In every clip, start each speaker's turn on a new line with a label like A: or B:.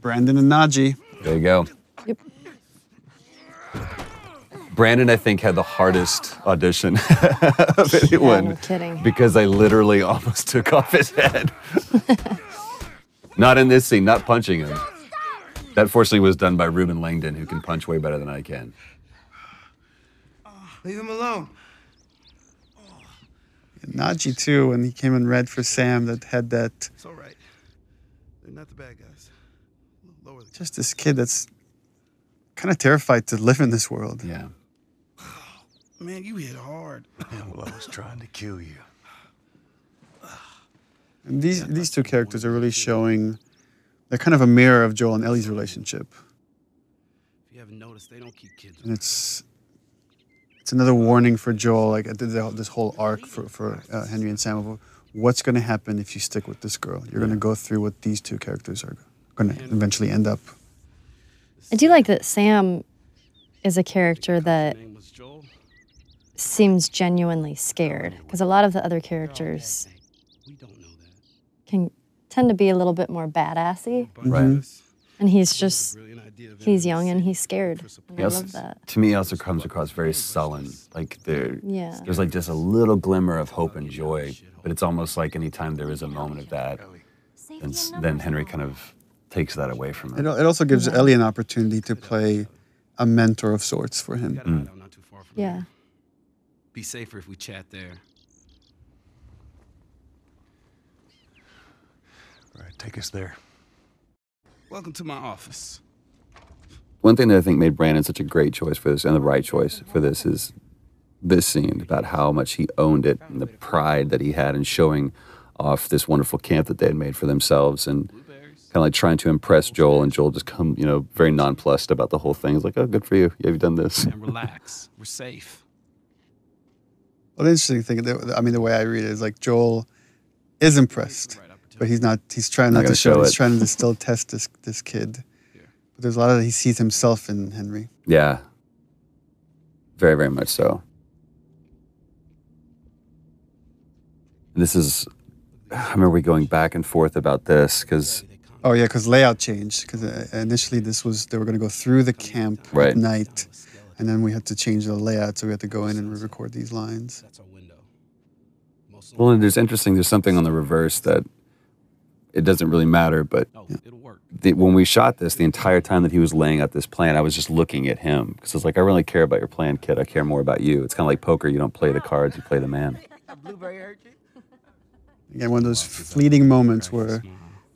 A: Brandon and Nadji.
B: There you go.
C: Yep.
B: Brandon, I think, had the hardest audition of anyone.
C: no kidding.
B: Because I literally almost took off his head. not in this scene, not punching him. That fortunately was done by Ruben Langdon, who can punch way better than I can.
D: Oh, leave him alone.
A: And Nadji too, when he came in red for Sam, that had that
D: It's all right. They're not the bad guys. Lower the
A: just this kid that's kind of terrified to live in this world.
B: Yeah.
D: Man, you hit hard.
E: well, I was trying to kill you.
A: And these these two characters are really showing they're kind of a mirror of Joel and Ellie's relationship.
D: If you haven't noticed, they don't keep kids.
A: And it's it's another warning for Joel, like at the- the- this whole arc for, for uh, Henry and Sam of what's going to happen if you stick with this girl. You're going to go through what these two characters are going to eventually end up.
C: I do like that Sam is a character that
D: name was Joel.
C: seems genuinely scared because a lot of the other characters
D: We don't know that.
C: can tend to be a little bit more badassy,
B: Right.
C: and he's just
D: Brilliant idea of
C: he's young and he's scared. And
B: He
C: I
B: also-
C: love that.
B: To me, also comes across very sullen. Like there,
C: Yeah.
B: there's like just a little glimmer of hope and joy, but it's almost like anytime there is a moment of that, then, then Henry kind of takes that away from
A: It,
B: him.
A: it also gives Ellie an opportunity to play a mentor of sorts for him.
D: Got a hideout not too far from
C: Yeah.
D: Be safer if we chat there.
E: All right, take us there.
D: Welcome to my office.
B: One thing that I think made Brandon such a great choice for this and the right choice for this is this scene about how much he owned it and the pride that he had in showing off this wonderful camp that they had made for themselves and kind of like trying to impress Joel and Joel just come, you know, very nonplussed about the whole thing. He's like, oh, good for you. Yeah, you've done this.
D: And relax. We're safe.
A: Well, the interesting thing, I mean, the way I read it is like Joel is impressed, but he's not. He's trying
B: Not
A: not, to
B: gonna
A: show.
B: show
A: He's trying to still test this this kid. But there's a lot of he sees himself in Henry.
B: Yeah. Very, very much so. This is, I remember we going back and forth about this because,
A: Oh yeah, because layout changed. Because uh, initially this was they were going to go through the camp
B: Right.
A: at night, and then we had to change the layout, so we had to go in and re-record these lines.
D: That's our window.
B: Well, and there's interesting, there's something on the reverse that it doesn't really matter, but
D: no,
B: the, when we shot this, the entire time that he was laying out this plan, I was just looking at him because I was like, I really care about your plan, kid. I care more about you. It's kind of like poker. You don't play the cards, you play the man.
A: Again, one of those fleeting moments where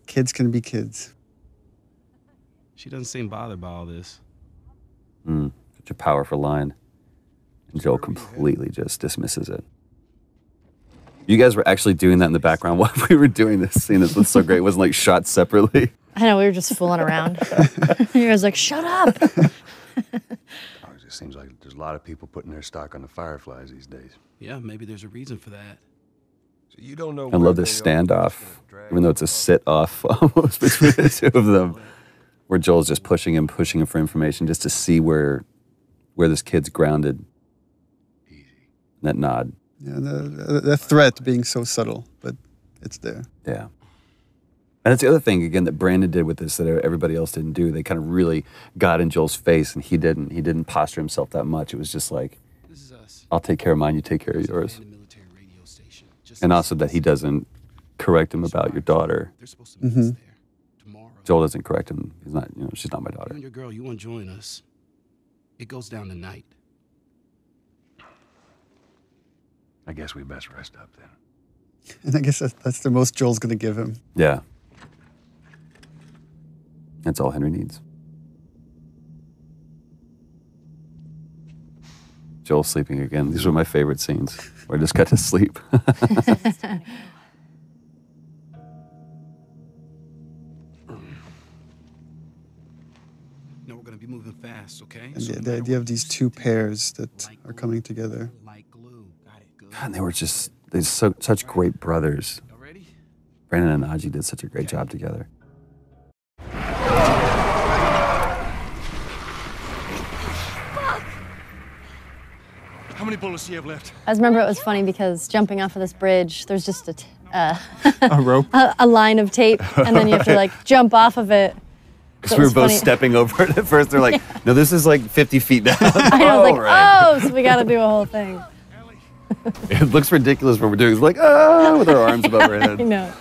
A: kids can be kids.
D: She doesn't seem bothered by all this.
B: Mm, such a powerful line. And Joel completely just dismisses it. You guys were actually doing that in the background while we were doing this scene. This was so great. It wasn't like shot separately.
C: I know we were just fooling around. you guys like, shut up.
E: It just seems like there's a lot of people putting their stock on the Fireflies these days.
D: Yeah, maybe there's a reason for that.
E: So you don't know.
B: I love this standoff, even though it's a sit off almost between the two of them, where Joel's just pushing him, pushing him for information just to see where where this kid's grounded. That nod.
A: Yeah, the, the, the threat being so subtle, but it's there.
B: Yeah. And that's the other thing again that Brandon did with this that everybody else didn't do. They kind of really got in Joel's face, and he didn't. He didn't posture himself that much. It was just like,
D: This is us.
B: "I'll take care of mine. You take care of yours." And also that he doesn't correct him about your daughter.
D: They're supposed to meet us there tomorrow.
B: Joel doesn't correct him. He's not. You know, she's not my
D: You
B: daughter.
D: and your girl, you want to join us? It goes down tonight.
E: I guess we best rest up then.
A: And I guess that's, that's the most Joel's going to give him.
B: Yeah. That's all Henry needs. Joel sleeping again. These were my favorite scenes where I just got to sleep.
D: No, we're gonna be moving fast, okay?
A: And
D: So
A: the, the idea of these two pairs that
D: like
A: are coming together.
D: Like glue. Got it. Good.
B: and they were just they're so, such great brothers. Brandon and Nadji did such a great job together.
E: Many bullets do you have left?
C: I just remember it was funny because jumping off of this bridge, there's just a t-
F: uh,
A: A rope.
F: a, a line of tape, and then you have to like jump off of it.
B: Because
F: That
B: we were both
F: funny.
B: stepping over it at first. They're like, no, this is like 50 feet down.
F: I was like,
B: right.
F: oh, so we got to do a whole thing.
B: It looks ridiculous what we're doing. It's like, ah, with our arms above our head.
F: I
B: head.
F: know.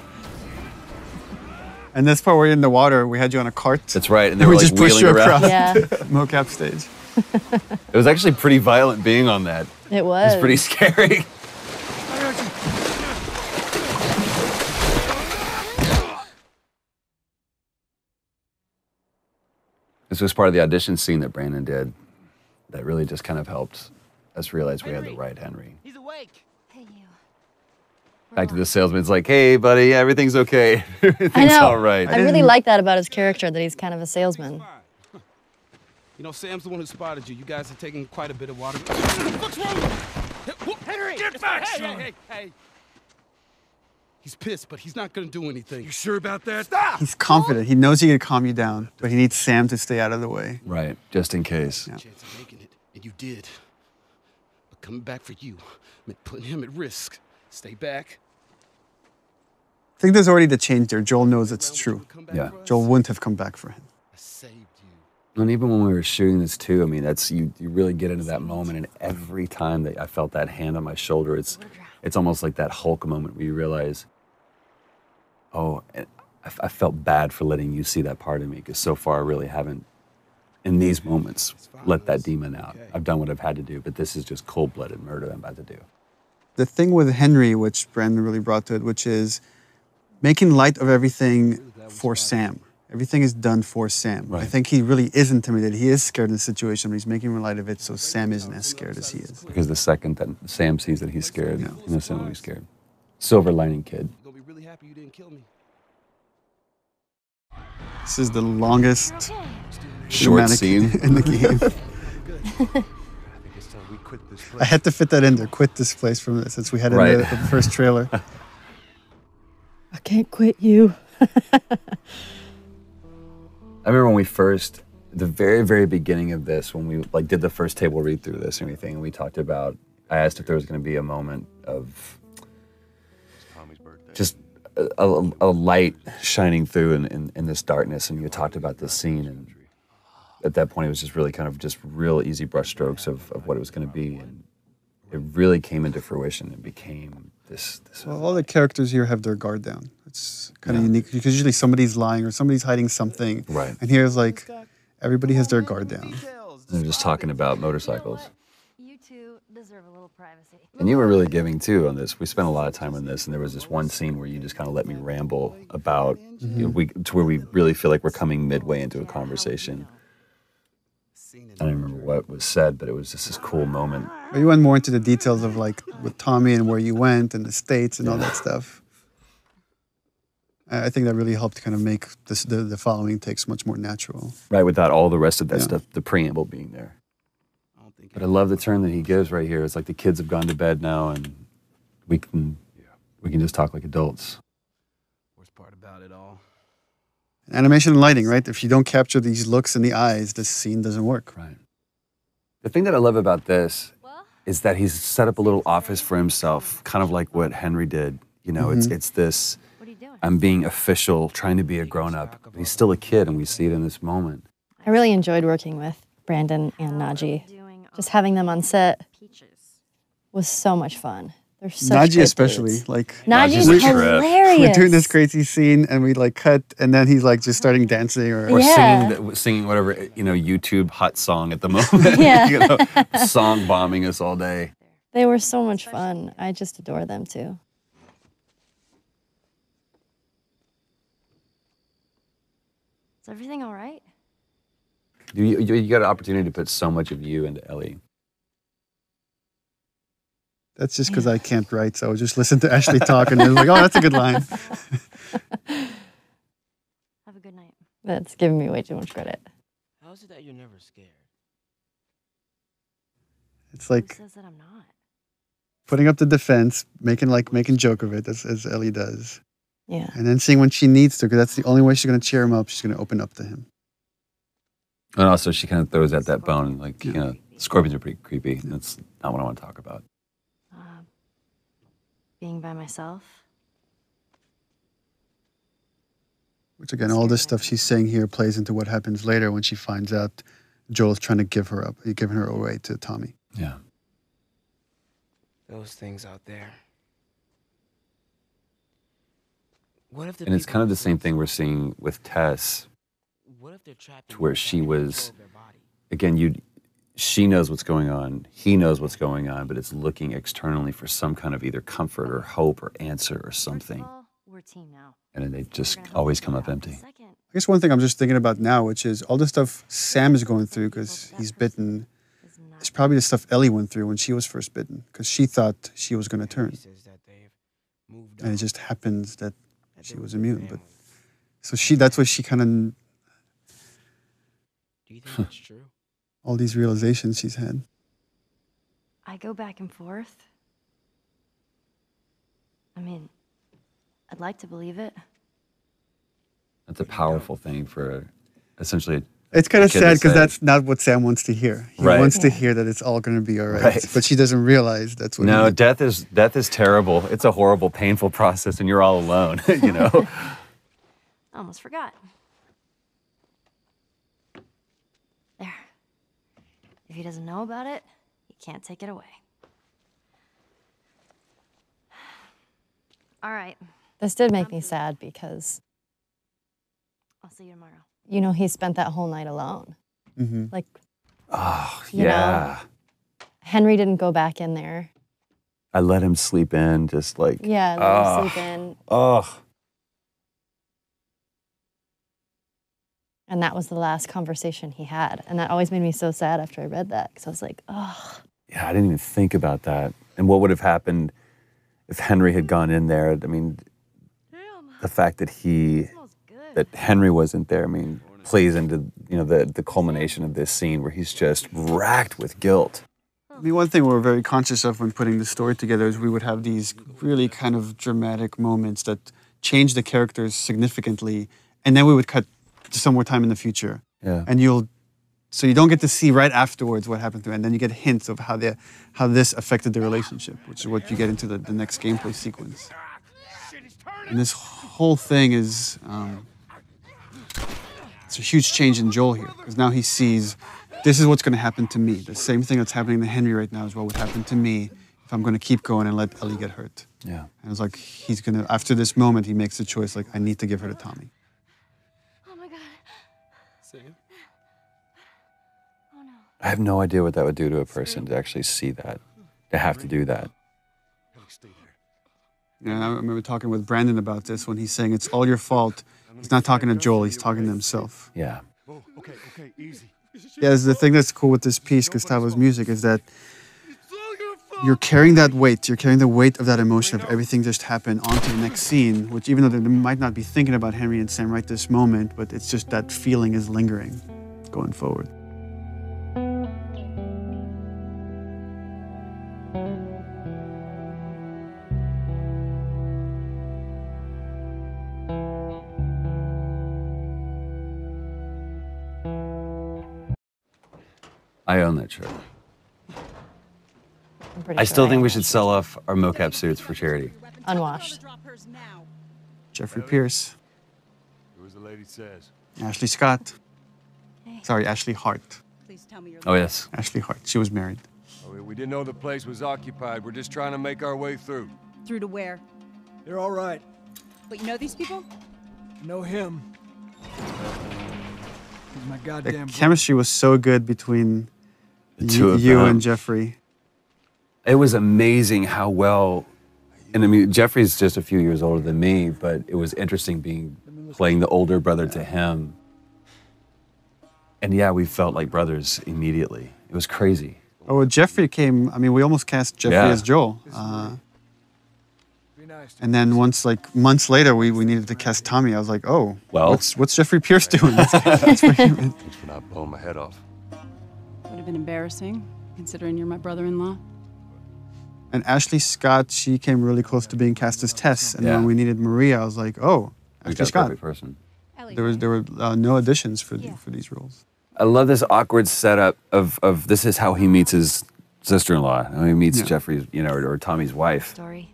A: And this part where you're in the water, we had you on a cart.
B: That's right. And they
A: And
B: were
A: we
B: like
A: just pushed
B: wheeling
A: you
B: around.
A: across
F: Yeah,
A: mocap stage.
B: It was actually pretty violent being on that.
F: It
B: It
F: was.
B: was pretty scary. This was part of the audition scene that Brandon did that really just kind of helped us realize we had the right Henry.
D: He's awake.
F: Hey, you.
B: Back to the salesman, it's like, hey, buddy, everything's okay.
F: I know.
B: all right.
F: I really like that about his character, that he's kind of a salesman.
D: You know, Sam's the one who spotted you. You guys are taking quite a bit of water. What's wrong? Henry! Get back, hey, hey, hey, hey. He's pissed, but he's not gonna do anything.
G: You sure about that?
D: Stop!
A: He's confident. He knows he can calm you down, but he needs Sam to stay out of the way.
B: Right, just in case.
A: Yeah.
D: Chance of making it, and you did. But coming back for you meant putting him at risk. Stay back.
A: I think there's already the change there. Joel knows it's true.
B: Yeah.
A: Joel wouldn't have come back for him.
D: I saved you.
B: And even when we were shooting this too, I mean, that's you. You really get into that moment, and every time that I felt that hand on my shoulder, it's it's almost like that Hulk moment where you realize, oh, eh, I, I felt bad for letting you see that part of me because so far I really haven't, in these moments, let that demon out. I've done what I've had to do, but this is just cold-blooded murder I'm about to do.
A: The thing with Henry, which Brandon really brought to it, which is making light of everything for Sam. Everything is done for Sam. I think he really is intimidated. He is scared in the situation, but he's making light of it so Sam isn't as scared as he is.
B: Because the second that Sam sees that he's scared, you know, Sam will be scared. Silver lining kid.
D: You're gonna be really happy you didn't kill me.
A: This is the longest
B: Short
A: dramatic
B: scene.
A: in the game.
E: I think it's time we quit this place.
A: I had to fit that in there. Quit this place from since we had it
B: Right.
A: in the, the first trailer.
F: I can't quit you.
B: I remember when we first, the very, very beginning of this, when we like did the first table read through this and everything, and we talked about. I asked if there was going to be a moment of just a, a, a light shining through in, in, in this darkness, and you talked about this scene, and at that point, it was just really kind of just real easy brushstrokes of, of what it was going to be, and it really came into fruition and became this. this
A: Well, all the characters here have their guard down. It's kind of
B: Yeah.
A: unique because usually somebody's lying or somebody's hiding something.
B: Right.
A: And here's like everybody has their guard down.
B: they're just talking about motorcycles.
F: You two deserve a little privacy.
B: And you were really giving too on this. We spent a lot of time on this, and there was this one scene where you just kind of let me ramble about you know, we to where we really feel like we're coming midway into a conversation. I don't remember what was said, but it was just this cool moment.
A: You went more into the details of like with Tommy and where you went and the states and all that stuff. I I think that really helped kind of make this, the, the following takes much more natural.
B: Right, without all the rest of that
A: Yeah.
B: stuff, the preamble being there.
D: I don't think
B: But I love the turn that he gives right here. It's like the kids have gone to bed now, and we can we can just talk like adults.
D: worst part about it all.
A: Animation and lighting, right? If you don't capture these looks in the eyes, this scene doesn't work.
B: Right. The thing that I love about this is that he's set up a little office for himself, kind of like what Henry did. You know, it's mm-hmm. it's this.
F: What are you doing?
B: I'm being official, trying to be a grown up. But he's still a kid, and we see it in this moment.
F: I really enjoyed working with Brandon and Nadji. Just having them on set was so much fun. They're such
A: Nadji
F: great
A: especially,
F: dudes.
A: like
F: Nadji's
B: Nadji's a trip.
F: hilarious.
A: we're doing this crazy scene and we like cut and then he's like just starting dancing or,
B: Or
F: Yeah.
B: singing, singing whatever you know YouTube hot song at the moment.
F: Yeah.
B: you know, song bombing us all day.
F: They were so much fun. I just adore them too. Is everything all right?
B: You, you, you got an opportunity to put so much of you into Ellie.
A: That's just because I can't write. So I just listen to Ashley talk and I was like, oh, that's a good line.
F: Have a good night. That's giving me way too much credit.
D: How is it that you're never scared?
A: It's like
F: Who says that I'm not?
A: putting up the defense, making like making joke of it as, as Ellie does,
F: Yeah.
A: and then seeing when she needs to, because that's the only way she's gonna cheer him up. She's gonna open up to him.
B: And also, she kind of throws out that bone, like you know, scorpions are pretty creepy. That's not what I want to talk about.
F: Being by myself.
A: Which again, all this stuff she's saying here plays into what happens later when she finds out Joel's trying to give her up, he's giving her away to Tommy.
B: Yeah.
H: Those things out there. What if the
B: and it's kind of the same thing we're seeing with Tess, to where she was, again, you she knows what's going on, he knows what's going on, but it's looking externally for some kind of either comfort or hope or answer or something.
C: we're team now.
B: And then they just always come up empty.
A: I guess one thing I'm just thinking about now, which is all the stuff Sam is going through because he's bitten,
C: is
A: probably the stuff Ellie went through when she was first bitten because she thought she was going to turn.
H: He says that they've moved
A: And it just happens that
H: that
A: she was immune. But so she, that's what she kind of,
H: Do you think that's true?
A: All these realizations she's had.
C: I go back and forth. I mean, I'd like to believe it.
B: That's a powerful thing for essentially
A: It's kind of sad because that's not what Sam wants to hear. He
B: Right.
A: wants to hear that it's all going to be all right.
B: Right.
A: But she doesn't realize that's what.
B: No,
A: he,
B: death is death is terrible. It's a horrible, painful process and you're all alone, you know.
C: I almost forgot. There. If he doesn't know about it, he can't take it away. All right. This did make me sad because, I'll see you tomorrow.
F: You know, he spent that whole night alone.
A: hmm
F: Like,
B: Oh,
F: You know.
B: yeah.
F: Henry didn't go back in there.
B: I let him sleep in just like
F: Yeah, let
B: Ah.
F: him sleep in.
B: Oh,
F: And that was the last conversation he had. And that always made me so sad after I read that because I was like, oh,
B: yeah, I didn't even think about that. And what would have happened if Henry had gone in there? I mean, the fact that he that Henry wasn't there, I mean, plays into you know the the culmination of this scene where he's just racked with guilt.
A: I mean, one thing we're very conscious of when putting the story together is we would have these really kind of dramatic moments that change the characters significantly, and then we would cut to some more time in the future,
B: Yeah.
A: and you'll. So you don't get to see right afterwards what happened to, and then you get hints of how the how this affected the relationship, which is what you get into the, the next gameplay sequence. And this whole thing is um, it's a huge change in Joel here because now he sees this is what's going to happen to me. The same thing that's happening to Henry right now is what would happen to me if I'm going to keep going and let Ellie get hurt.
B: Yeah.
A: And it's like he's going to after this moment he makes the choice like I need to give her to Tommy.
B: I have no idea what that would do to a person to actually see that, to have to do that.
D: Ellie, stay there.
A: Yeah, I remember talking with Brandon about this when he's saying it's all your fault. He's not talking to Joel, he's talking to himself.
B: Yeah.
D: Oh, okay, okay, easy.
A: Yeah, the thing that's cool with this piece, Gustavo's music, is that you're carrying that weight. You're carrying the weight of that emotion of everything just happened onto the next scene, which even though they might not be thinking about Henry and Sam right this moment, but it's just that feeling is lingering going forward.
B: I own that shirt.
F: I'm pretty
B: I still
F: sure
B: think we should sell off our mocap suits for charity.
F: Unwashed.
A: Jeffrey Pierce,
E: Do as the lady says.
A: Ashley Scott. Sorry, Ashley Hart.
I: Please tell me you're
B: Oh yes.
A: Ashley Hart. She was married.
E: Oh, we- we didn't know the place was occupied. We're just trying to make our way through.
I: through to where?
J: They're all right.
I: But you know these people?
J: Know him. He's my goddamn brother.
A: chemistry was so good between
B: The
A: y-
B: of
A: you
B: them.
A: and Jeffrey.
B: It was amazing how well, and I mean, Jeffrey's just a few years older than me, but it was interesting being playing the older brother to him. And yeah, we felt like brothers immediately. It was crazy.
A: Oh, Jeffrey came. I mean, we almost cast Jeffrey
B: Yeah.
A: as Joel. Uh,
J: Be nice to
A: and then once, like months later, we, we needed to cast Tommy. I was like, oh,
B: Well.
A: what's what's Jeffrey Pierce doing? That's-
E: Thanks for not blowing my head off.
I: Would have been embarrassing, considering you're my brother-in-law.
A: and Ashley Scott, she came really close to being cast as Tess. And
B: Yeah.
A: when we needed Maria, I was like, oh,
B: We
A: Ashley
B: got
A: Scott.
B: person.
A: There was there were uh, no additions for the, for these roles.
B: I love this awkward setup of, of this is how he meets his sister-in-law. How he meets
A: Yeah.
B: Jeffrey's, you know, or, or Tommy's wife.
C: Story.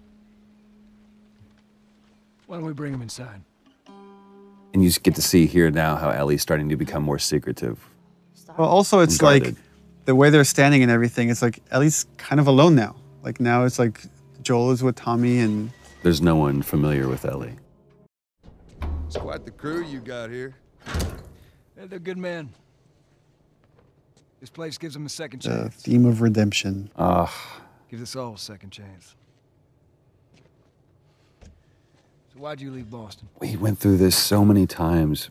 J: Why don't we bring him inside?
B: And you just get to see here now how Ellie's starting to become more secretive.
A: Well, also it's like
B: guarded.
A: The way they're standing and everything. It's like Ellie's kind of alone now. Like now it's like Joel is with Tommy and
B: There's no one familiar with Ellie.
E: It's quite the crew you got here.
J: Yeah, they're good men. This place gives them a second chance.
A: the
J: chance.
A: theme of redemption.
B: Ah,
J: Gives us all a second chance. So why'd you leave Boston?
B: we went through this so many times,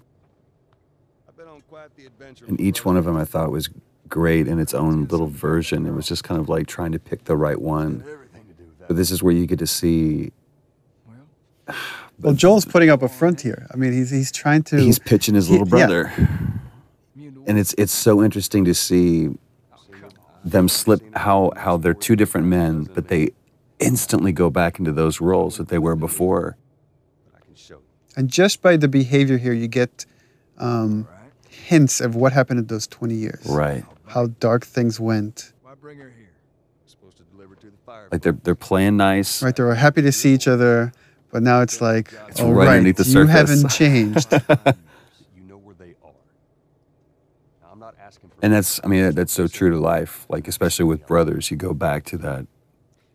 E: I've been on quite the adventure.
B: and each one of them I thought was great in its own little version. It was just kind of like trying to pick the right one.
E: Everything to do with that.
B: But this is where you get to see
A: Well, Joel's putting up a front here. I mean, he's he's trying to.
B: he's pitching his
A: he-
B: little
A: yeah.
B: brother. And it's it's so interesting to see them slip how how they're two different men, but they instantly go back into those roles that they were before.
E: I can show you.
A: And just by the behavior here, you get um, hints of what happened in those 20 years.
B: Right.
A: How dark things went.
J: Why bring her here?
E: Supposed to deliver to the fire.
B: Like they're they're playing nice.
A: Right, they were happy to see each other, but now it's like,
B: It's
A: oh,
B: right
A: right,
B: underneath the
A: you haven't changed.
E: You know where they are. Now, I'm not asking for
B: And that's I mean that's so true to life. Like especially with brothers, you go back to that.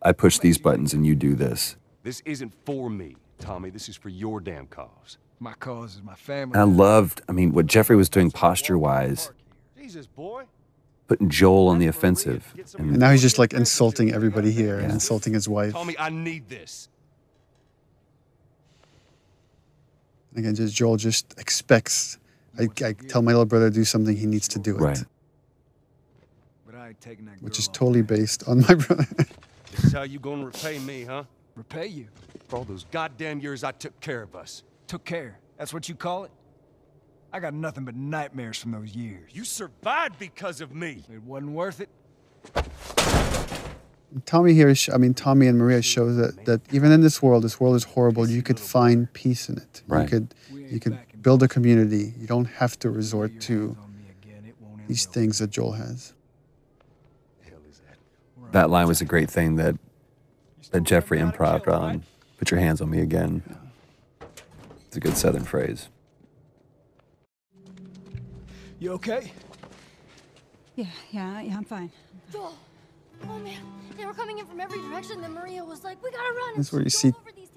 B: I push these buttons and you do this.
E: This isn't for me, Tommy. This is for your damn cause.
J: My cause is my family.
B: And I loved. I mean, what Jeffrey was doing posture wise,
E: Jesus, boy.
B: Putting Joel on the offensive.
A: and
B: And
A: now he's just like insulting everybody here and insulting his wife.
E: Tommy, I need this.
A: Again, just Joel just expects. I, I tell my little brother to do something, he needs to do it.
B: right.
J: But I ain't taking that
A: Which is totally based on my brother.
E: This is how you gonna repay me, huh?
J: Repay you.
E: For all those goddamn years I took care of us.
J: Took care. That's what you call it? I got nothing but nightmares from those years.
E: You survived because of me.
J: It wasn't worth it.
A: Tommy here, sh- I mean, Tommy and Maria shows that, that even in this world, this world is horrible, you could find peace in it.
B: Right.
A: You could, you could build a community. You don't have to resort to these things that Joel has.
E: The hell is that?
B: That line was a great thing that that Jeffrey improv on. Put your hands on me again. It's a good Southern phrase.
J: You okay?
K: Yeah, yeah, yeah, I'm fine.
F: Joel. Oh man, they were coming in from every direction. Then Maria was like, "We gotta run."
A: That's where you see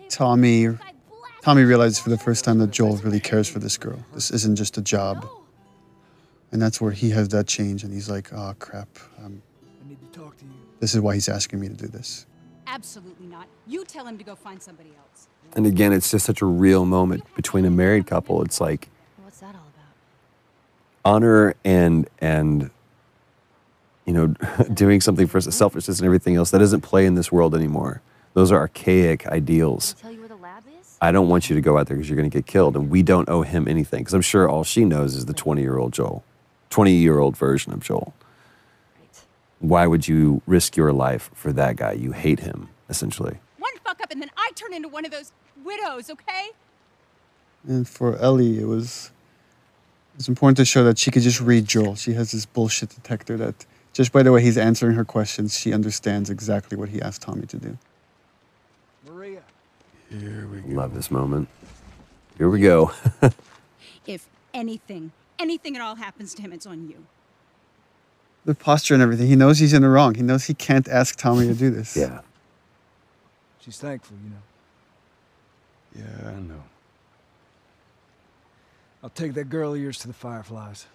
A: Tommy. Tommy realizes for the first time that Joel really cares for this girl. This isn't just a job. And that's where he has that change, and he's like, "Oh crap! Um,
J: I need to talk to you.
A: this is why he's asking me to do this."
K: Absolutely not. You tell him to go find somebody else.
B: And again, it's just such a real moment between a married couple. It's like
F: What's that all about?
B: Honor and and you know doing something for selfishness and everything else that doesn't play in this world anymore. Those are archaic ideals.
F: Tell you where the lab is?
B: I don't want you to go out there because you're going to get killed, and we don't owe him anything. Because I'm sure all she knows is the 20 year old Joel, 20 year old version of Joel.
F: Right.
B: Why would you risk your life for that guy? You hate him, essentially.
K: One fuck up and then I turn into one of those widows, okay?
A: And for Ellie, it was it's important to show that she could just read Joel. She has this bullshit detector that just by the way he's answering her questions, she understands exactly what he asked Tommy to do.
J: Maria.
E: Here we go.
B: Love this moment. Here we go.
K: If anything, anything at all happens to him, it's on you.
A: The posture and everything. He knows he's in the wrong. He knows he can't ask Tommy to do this.
B: yeah.
J: She's thankful, you know.
E: Yeah, I know.
J: I'll take that girl of yours to the Fireflies.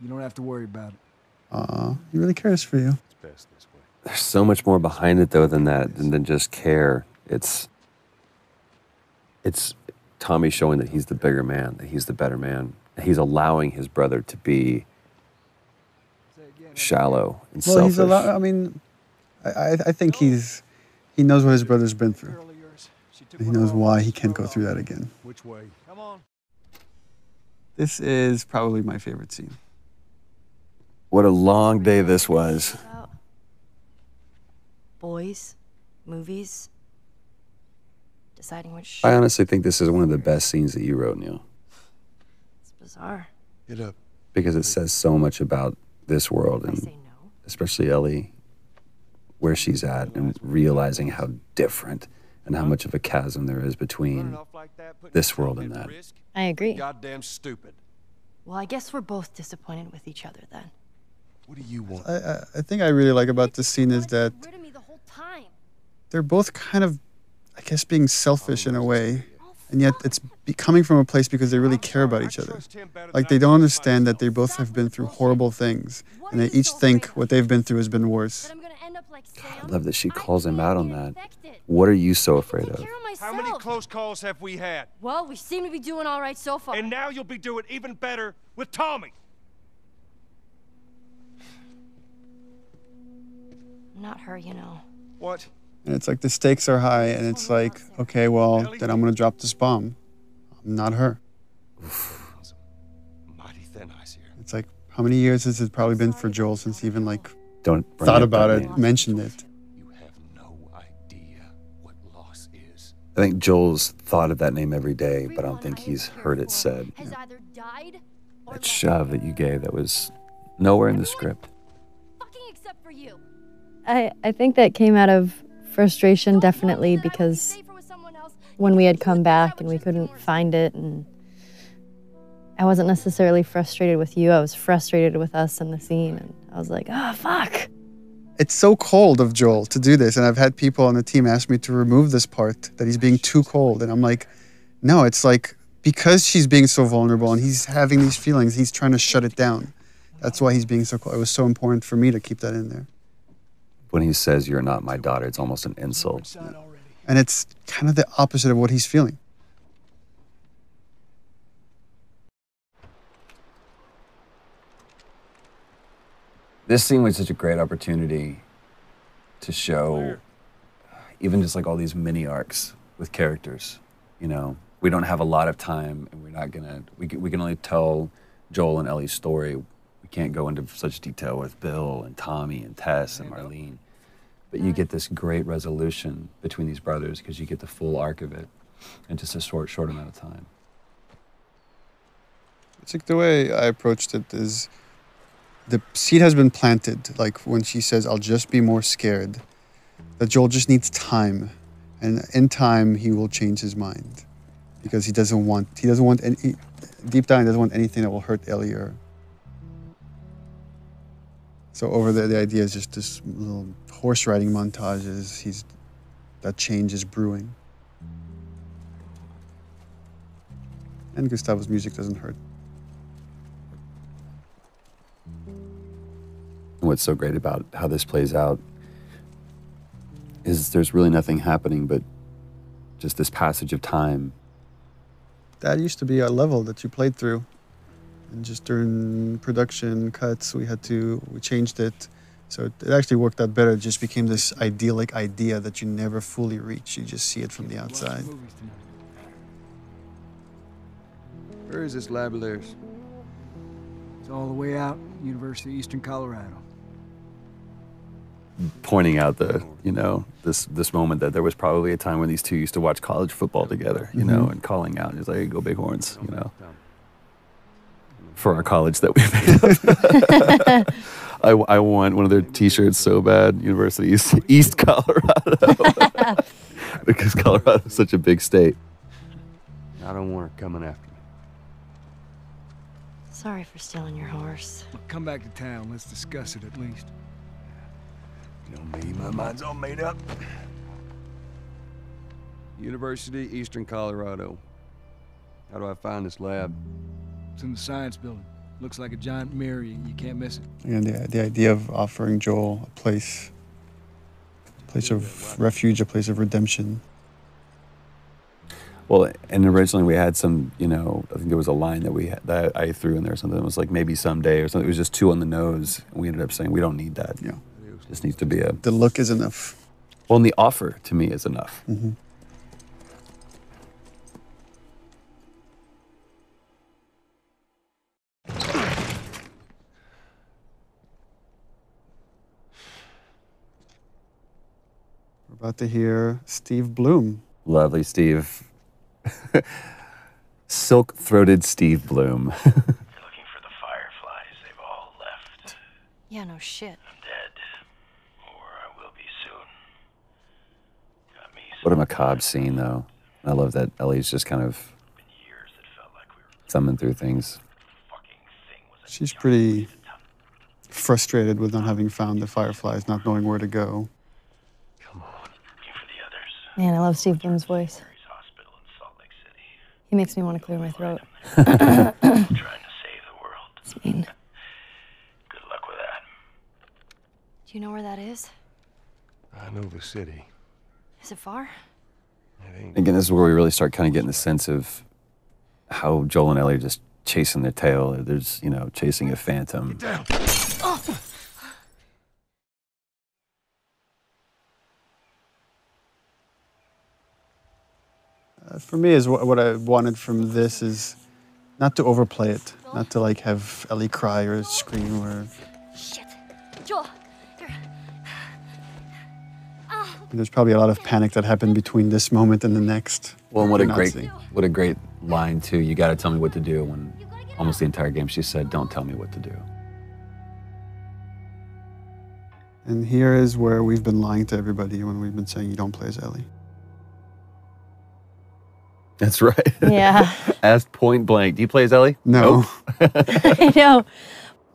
J: You don't have to worry about it.
A: Aw, he really cares for you.
E: It's best this way.
B: There's so much more behind it though than that, than, than just care. It's it's Tommy showing that he's the bigger man, that he's the better man. He's allowing his brother to be shallow and
A: Well,
B: selfish.
A: he's a lot. I mean, I, I, I think he's he knows what his brother's been through.
J: Girl of yours. She took
A: And he knows why he can't go through that again.
E: Which way?
J: Come on.
A: This is probably my favorite scene.
B: what a long day this was.
F: About boys, movies, deciding which.
B: I honestly think this is one of the best scenes that you wrote, Neil,
F: It's bizarre.
E: Get up.
B: because it says so much about this world and
F: no.
B: especially Ellie, where she's at, and realizing how different and how much of a chasm there is between this world and that.
F: I agree.
L: Goddamn stupid.
M: Well, I guess we're both disappointed with each other then.
L: What do you want?
A: I, I, I think I really like about this scene is that they're both kind of, I guess, being selfish in a way, and yet it's be coming from a place because they really care about each other. Like they don't understand that they both have been through horrible things, and they each think what they've been through has been worse.
B: I love that she calls him out on that. What are you so afraid of?
L: How many close calls have we had?
M: Well, we seem to be doing all right so far.
L: And now you'll be doing even better with Tommy.
M: Not her, you know.
L: What?
A: And it's like the stakes are high, and it's oh, like, okay, well, then I'm gonna drop this bomb. I'm not her.
L: Mighty thin ice here.
A: It's like, how many years has it probably been for Joel since he even like
B: Don't bring
A: thought
B: up
A: about it,
B: name.
A: mentioned it? You have no idea what loss is.
B: I think Joel's thought of that name every day, but I don't think he's heard it said. That shove that you gave that was nowhere in the script.
F: I, I think that came out of frustration, definitely, because when we had come back and we couldn't find it, and I wasn't necessarily frustrated with you, I was frustrated with us and the scene, and I was like, oh, fuck.
A: It's so cold of Joel to do this, and I've had people on the team ask me to remove this part that he's being too cold, and I'm like, no, it's like because she's being so vulnerable and he's having these feelings, he's trying to shut it down. That's why he's being so cold. It was so important for me to keep that in there,
B: When he says you're not my daughter, it's almost an insult.
A: and it's kind of the opposite of what he's feeling.
B: This scene was such a great opportunity to show even just like all these mini arcs with characters. You know, we don't have a lot of time and we're not gonna, we can, we can only tell Joel and Ellie's story. We can't go into such detail with Bill and Tommy and Tess and Marlene. But you get this great resolution between these brothers because you get the full arc of it in just a short, short amount of time.
A: It's like the way I approached it is the seed has been planted. Like when she says, I'll just be more scared, that Joel just needs time. And in time, he will change his mind because he doesn't want, he doesn't want any, deep down, he doesn't want anything that will hurt Ellie or. So over there, the idea is just this little horse riding montages. He's, that change is brewing. And Gustavo's music doesn't hurt.
B: And what's so great about how this plays out is there's really nothing happening but just this passage of time.
A: that used to be a level that you played through and just during production cuts we had to we changed it so it, it actually worked out better it just became this idyllic idea that you never fully reach you just see it from the outside
E: Where is this lab of theirs?
J: It's all the way out, University of Eastern Colorado.
B: Pointing out the, you know, this this moment that there was probably a time when these two used to watch college football together, you know,
A: Mhm.
B: and calling out, he's like, "Go Bighorns," you know, for our college that we made up. I, I want one of their T-shirts so bad, University East, East Colorado, because Colorado is such a big state.
E: I don't want her coming after me.
M: Sorry for stealing your horse.
J: Well, come back to town. Let's discuss it at least.
E: You know me, my mind's all made up. University, Eastern Colorado. How do I find this lab?
J: It's in the science building. Looks like a giant mirror. You, you can't miss it.
A: and the, the idea of offering joel a place a place of refuge a place of redemption
B: Well, and originally we had some, you know, I think there was a line that we had, that I threw in there or something. It was like maybe someday or something. It was just two on the nose. And we ended up saying we don't need that.
A: Yeah.
B: Just needs to be a.
A: the look is enough
B: Well, and the offer to me is enough.
A: Mhm. we're about to hear steve bloom
B: Lovely Steve. Silk throated Steve Bloom.
N: Looking for the fireflies. They've all left.
M: Yeah, no shit.
N: I'm dead. Or I will be soon. Got me
B: What a macabre scene, though. I love that Ellie's just kind of thumbing through things.
A: She's pretty frustrated with not having found the fireflies, not knowing where to go.
F: Man, I love Steve Bloom's voice. He makes me want to clear my throat. trying to save the world. It's mean. Good luck with that.
M: Do you know where that is?
E: I know the city.
M: Is it far?
B: Again, this is where we really start kind of getting the sense of how Joel and Ellie are just chasing their tail. There's, you know, chasing a phantom.
A: Uh, for me, is what, what I wanted from this is not to overplay it, not to like have Ellie cry or scream or.
M: Shit, Joel.
A: There's probably a lot of panic that happened between this moment and the next.
B: Well, and what a great,
A: seeing.
B: what a great line too. You got to tell me what to do. When almost the entire game she said, "Don't tell me what to do."
A: And here is where we've been lying to everybody when we've been saying you don't play as Ellie.
B: That's right.
F: Yeah.
B: Asked point blank. Do you play as Ellie?
A: No.
F: I know.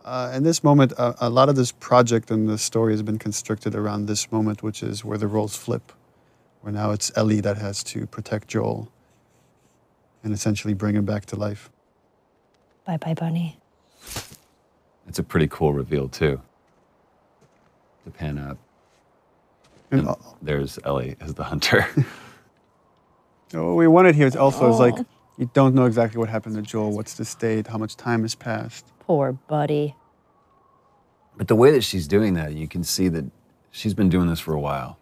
A: Uh, in this moment, uh, a lot of this project and the story has been constructed around this moment, which is where the roles flip, where now it's Ellie that has to protect Joel and essentially bring him back to life.
F: Bye bye, Bunny.
B: It's a pretty cool reveal too. To pan up.
A: And,
B: And there's Ellie as the hunter.
A: Uh, What we wanted here is also is like
F: Oh.
A: you don't know exactly what happened to Joel, what's the state, how much time has passed.
F: Poor Buddy.
B: but the way that she's doing that, you can see that she's been doing this for a while.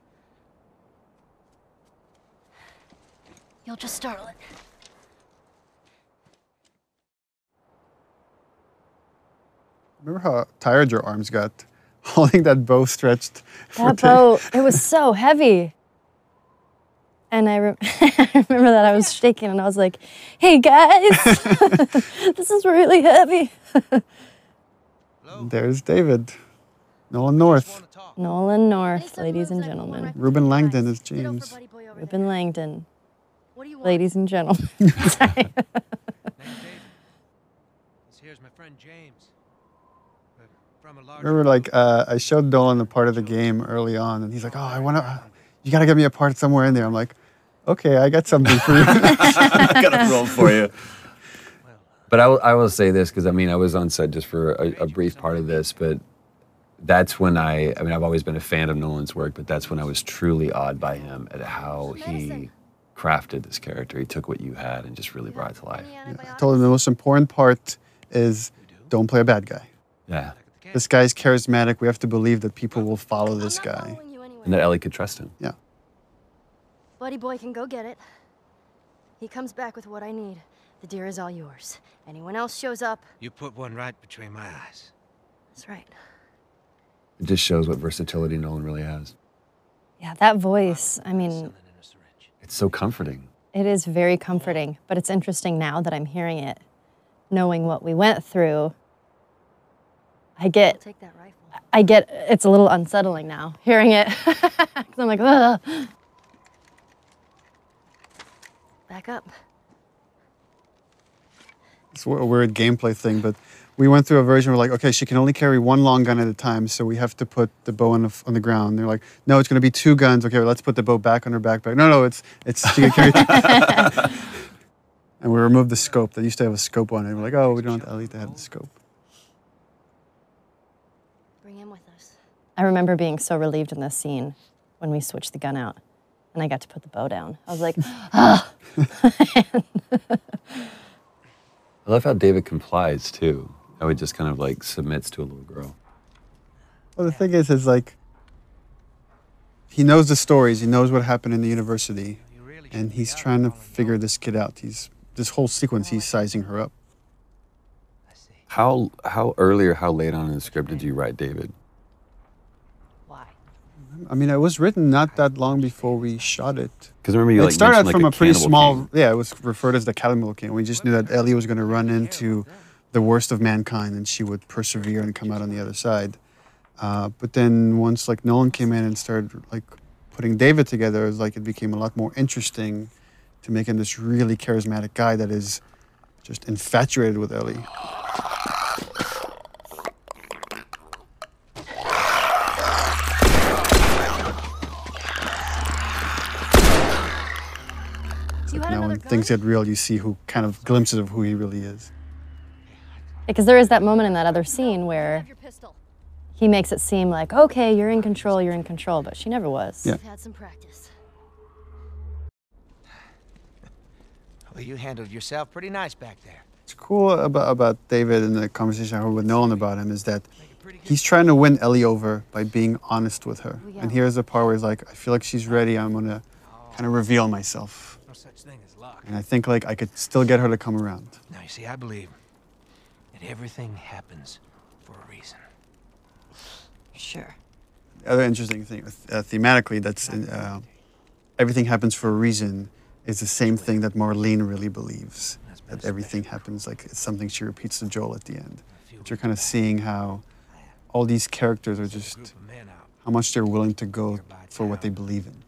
M: You'll just startle it.
A: Remember how tired your arms got holding that bow stretched? for
F: That
A: ten-
F: boat, it was so heavy. And I, re- I remember that I was shaking and I was like, hey guys, this is really heavy.
A: There's David. Nolan North.
F: Nolan North, ladies and gentlemen.
A: Ruben Langdon is James.
F: Ruben Langdon, ladies and gentlemen. Sorry.
O: Here's my friend James. From a large
A: Remember, like, uh, I showed Nolan a part of the game early on, and he's like, oh, I want to, you got to get me a part somewhere in there. I'm like, okay, I got something for you.
B: I got a role for you. But I will, I will say this because I mean I was on set just for a, a brief part of this, but that's when I I mean I've always been a fan of Nolan's work, but that's when I was truly awed by him at how he crafted this character. He took what you had and just really brought it to life.
A: I told him the most important part is don't play a bad guy.
B: Yeah,
A: This guy's charismatic. We have to believe that people will follow this guy.
B: and that Ellie could trust him.
A: Yeah.
M: Buddy boy can go get it. He comes back with what I need. The deer is all yours. Anyone else shows up,
O: You put one right between my eyes.
M: that's right.
B: It just shows what versatility Nolan really has.
F: yeah, that voice, I mean,
B: It's so comforting.
F: it is very comforting, but it's interesting now that I'm hearing it, knowing what we went through. I get,
M: Take that rifle.
F: I get, it's a little unsettling now hearing it. 'Cause I'm like, ugh.
M: Back up.
A: It's a weird gameplay thing, but we went through a version where like, okay, she can only carry one long gun at a time, so we have to put the bow on the, on the ground. They're like, no, it's going to be two guns. Okay, well, let's put the bow back on her backpack. No, no, it's it's she can carry. and we removed the scope. They used to have a scope on it. We're like, oh, we don't want Ellie to have the scope.
M: Bring him with us.
F: I remember being so relieved in this scene when we switched the gun out and I got to put the bow down. I was like, ah.
B: I love how David complies too. How he just kind of like submits to a little girl.
A: Well, the thing is, is like, he knows the stories. He knows what happened in the university, and he's trying to figure this kid out. He's this whole sequence. He's sizing her up. I see.
B: How how early or how late on in the script did you write David?
A: I mean, it was written not that long before we shot it.
B: Because remember you
A: it
B: like
A: started from
B: like,
A: a pretty small.
B: King.
A: Yeah, it was referred as the Cannibal King. We just knew that Ellie was going to run into the worst of mankind, and she would persevere and come out on the other side. Uh, but then once like Nolan came in and started like putting David together is like it became a lot more interesting to make him this really charismatic guy that is just infatuated with Ellie. Now when things get real, you see who kind of glimpses of who he really is.
F: Because there is that moment in that other scene where he makes it seem like, okay, you're in control, you're in control, but she never was.
A: Yeah.
M: I've had some practice.
O: Well, you handled yourself pretty nice back there.
A: What's cool about, about David and the conversation I had with Nolan about him is that he's trying to win Ellie over by being honest with her. And here's the part where he's like, I feel like she's ready. I'm gonna kind of reveal myself.
O: No such thing as luck.
A: And I think like I could still get her to come around.
O: Now, you see, I believe that everything happens for a reason.
F: Sure.
A: The other interesting thing, uh, thematically, that's uh, everything happens for a reason is the same thing that Marlene really believes. That everything happens like it's something she repeats to Joel at the end. But you're kind of seeing how all these characters are just how much they're willing to go for what they believe in.